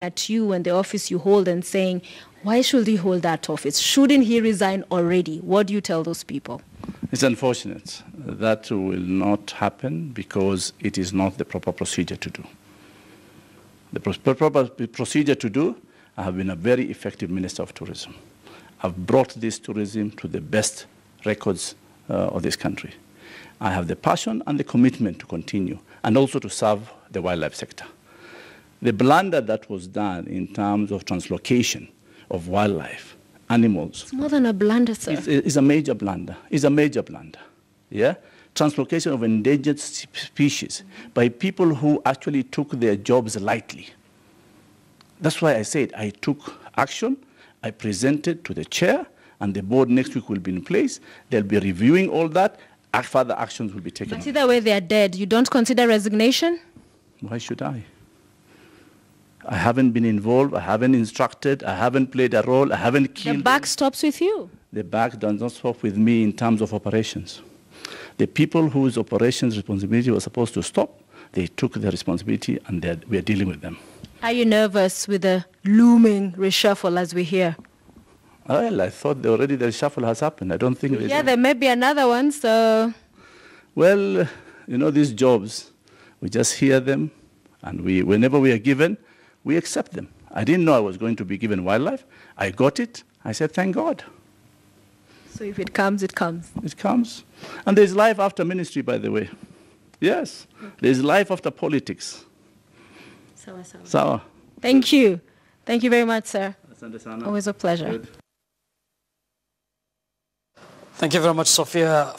at you and the office you hold and saying, why should he hold that office? Shouldn't he resign already? What do you tell those people? It's unfortunate. That will not happen because it is not the proper procedure to do. The proper procedure to do, I have been a very effective Minister of Tourism. I've brought this tourism to the best records uh, of this country. I have the passion and the commitment to continue and also to serve the wildlife sector. The blunder that was done in terms of translocation of wildlife, animals. It's more than a blunder, sir. It's, it's a major blunder. It's a major blunder. Yeah? Translocation of endangered species by people who actually took their jobs lightly. That's why I said I took action, I presented to the chair, and the board next week will be in place. They'll be reviewing all that. Further actions will be taken. But either way, they are dead. You don't consider resignation? Why should I? I haven't been involved, I haven't instructed, I haven't played a role, I haven't killed. The back stops with you. The back does not stop with me in terms of operations. The people whose operations responsibility was supposed to stop, they took the responsibility and we are dealing with them. Are you nervous with the looming reshuffle as we hear? Well, I thought already the reshuffle has happened. I don't think. Yeah, there may be another one, so. Well, you know, these jobs, we just hear them, and we, whenever we are given, we accept them. I didn't know I was going to be given wildlife. I got it. I said, thank God. So if it comes, it comes. It comes. And there's life after ministry, by the way. Yes. Okay. There's life after politics. Sawa, sawa. Sawa. Thank you. Thank you very much, sir. Always a pleasure. Good. Thank you very much, Sophia, for